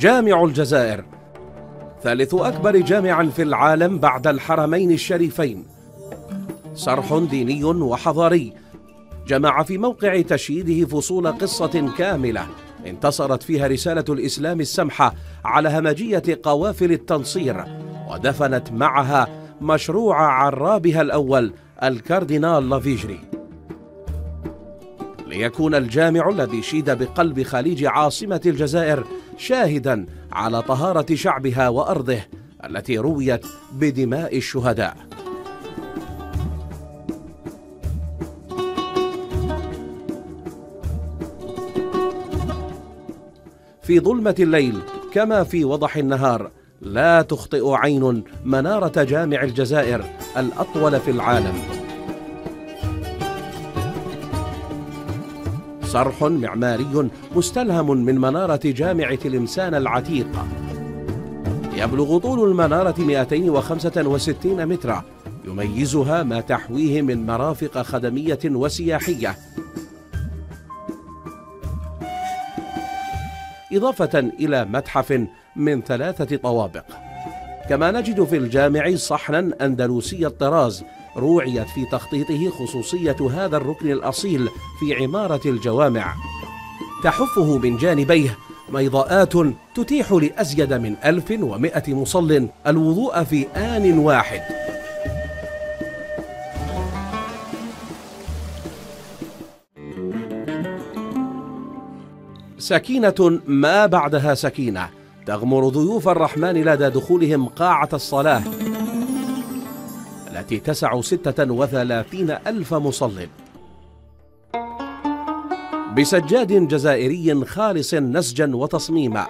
جامع الجزائر ثالث أكبر جامع في العالم بعد الحرمين الشريفين. صرح ديني وحضاري. جمع في موقع تشييده فصول قصة كاملة. انتصرت فيها رسالة الإسلام السمحة على همجية قوافل التنصير ودفنت معها مشروع عرابها الأول الكاردينال لافيجري. ليكون الجامع الذي شيد بقلب خليج عاصمة الجزائر شاهدا على طهارة شعبها وأرضه التي رويت بدماء الشهداء. في ظلمة الليل كما في وضح النهار لا تخطئ عين منارة جامع الجزائر الأطول في العالم. صرح معماري مستلهم من منارة جامع تلمسان العتيقة يبلغ طول المنارة 265 مترا. يميزها ما تحويه من مرافق خدمية وسياحية. إضافة إلى متحف من ثلاثة طوابق. كما نجد في الجامع صحنا أندلسي الطراز روعيت في تخطيطه خصوصية هذا الركن الأصيل في عمارة الجوامع. تحفه من جانبيه ميضاءات تتيح لأزيد من 1100 مصل الوضوء في آن واحد. سكينة ما بعدها سكينة. تغمر ضيوف الرحمن لدى دخولهم قاعة الصلاة. التي تسع ستة وثلاثين ألف مصل. بسجاد جزائري خالص نسجا وتصميما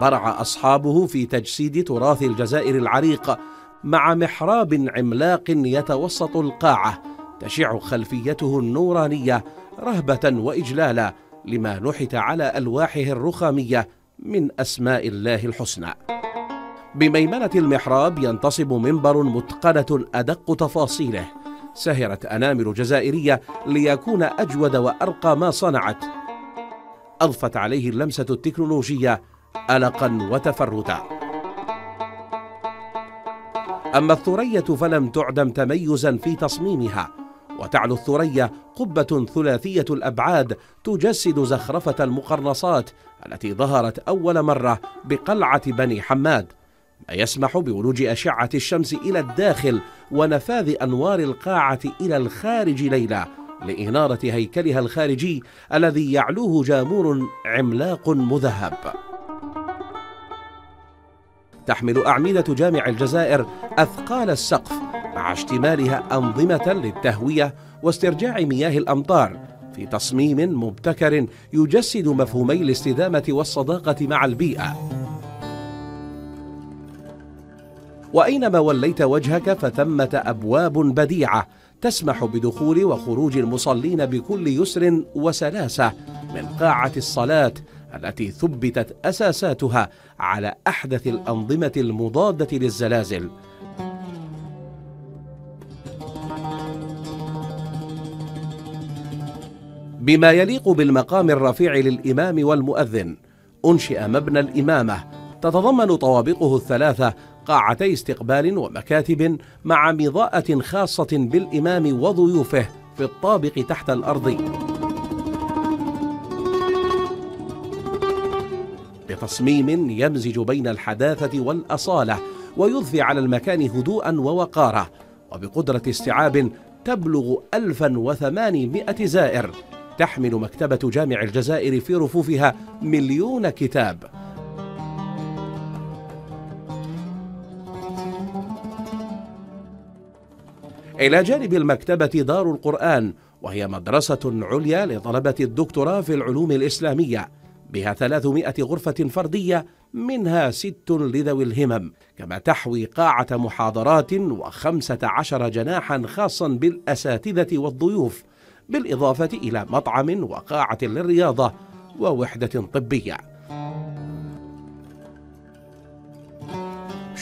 برع أصحابه في تجسيد تراث الجزائر العريق مع محراب عملاق يتوسط القاعة تشع خلفيته النورانية رهبة وإجلالا لما نحت على ألواحه الرخامية من أسماء الله الحسنى. بميمنة المحراب ينتصب منبر متقنة أدق تفاصيله. سهرت أنامل جزائرية ليكون أجود وأرقى ما صنعت. أضفت عليه اللمسة التكنولوجية ألقا وتفردا أما الثريا فلم تعدم تميزا في تصميمها وتعلو الثريا قبة ثلاثية الأبعاد تجسد زخرفة المقرنصات التي ظهرت أول مرة بقلعة بني حماد. ما يسمح بولوج أشعة الشمس إلى الداخل ونفاذ أنوار القاعة إلى الخارج ليلا لإنارة هيكلها الخارجي الذي يعلوه جامور عملاق مذهب. تحمل أعمدة جامع الجزائر أثقال السقف مع اشتمالها أنظمة للتهوية واسترجاع مياه الأمطار في تصميم مبتكر يجسد مفهومي الاستدامة والصداقة مع البيئة. وأينما وليت وجهك فثمة أبواب بديعة تسمح بدخول وخروج المصلين بكل يسر وسلاسة من قاعة الصلاة التي ثبتت أساساتها على أحدث الأنظمة المضادة للزلازل. بما يليق بالمقام الرفيع للإمام والمؤذن أنشئ مبنى الإمامة تتضمن طوابقه الثلاثة قاعتي استقبال ومكاتب مع مضاءة خاصة بالإمام وضيوفه في الطابق تحت الأرض. بتصميم يمزج بين الحداثة والأصالة ويضفي على المكان هدوءا ووقارة وبقدرة استيعاب تبلغ 1800 زائر تحمل مكتبة جامع الجزائر في رفوفها مليون كتاب. إلى جانب المكتبة دار القرآن وهي مدرسة عليا لطلبة الدكتوراه في العلوم الإسلامية بها 300 غرفة فردية منها ست لذوي الهمم كما تحوي قاعة محاضرات وخمسة عشر جناحا خاصا بالأساتذة والضيوف بالإضافة إلى مطعم وقاعة للرياضة ووحدة طبية.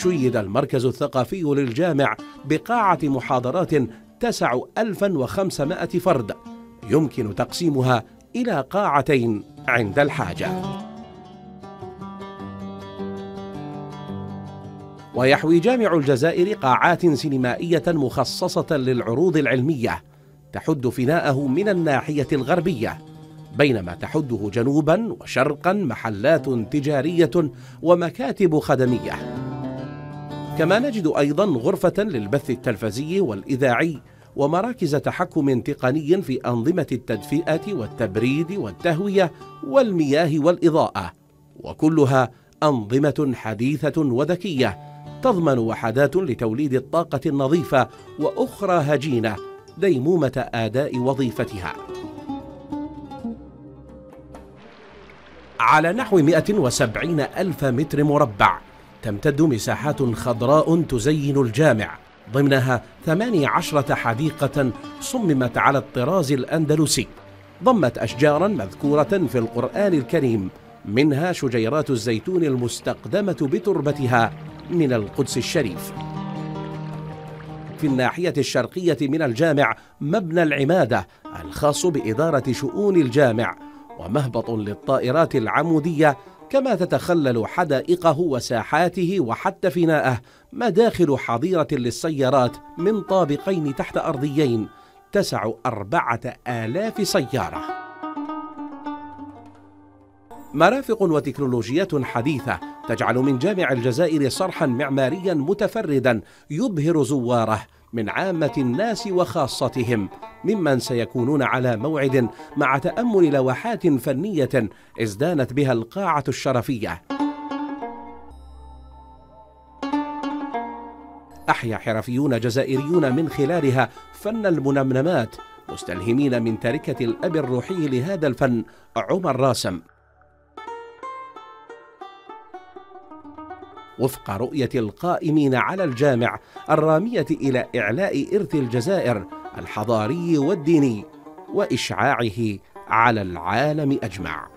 شيد المركز الثقافي للجامع بقاعة محاضرات تسع 1500 فرد. يمكن تقسيمها إلى قاعتين عند الحاجة. ويحوي جامع الجزائر قاعات سينمائية مخصصة للعروض العلمية. تحد فناءه من الناحية الغربية. بينما تحده جنوبا وشرقا محلات تجارية ومكاتب خدمية. كما نجد أيضا غرفة للبث التلفزي والإذاعي ومراكز تحكم تقني في أنظمة التدفئة والتبريد والتهوية والمياه والإضاءة وكلها أنظمة حديثة وذكية تضمن وحدات لتوليد الطاقة النظيفة وأخرى هجينة ديمومة آداء وظيفتها. على نحو 170 ألف متر مربع تمتد مساحات خضراء تزين الجامع ضمنها 18 حديقة صممت على الطراز الأندلسي. ضمت أشجارا مذكورة في القرآن الكريم منها شجيرات الزيتون المستقدمة بتربتها من القدس الشريف. في الناحية الشرقية من الجامع مبنى العمادة الخاص بإدارة شؤون الجامع ومهبط للطائرات العمودية كما تتخلل حدائقه وساحاته وحتى فناءه مداخل حظيرة للسيارات من طابقين تحت أرضيين تسع أربعة آلاف سيارة. مرافق وتكنولوجيات حديثة تجعل من جامع الجزائر صرحا معماريا متفردا يبهر زواره من عامة الناس وخاصتهم ممن سيكونون على موعد مع تأمل لوحات فنية ازدانت بها القاعة الشرفية. أحيا حرفيون جزائريون من خلالها فن المنمنمات مستلهمين من تركة الأب الروحي لهذا الفن عمر راسم. وفق رؤية القائمين على الجامع الرامية إلى إعلاء إرث الجزائر الحضاري والديني وإشعاعه على العالم أجمع.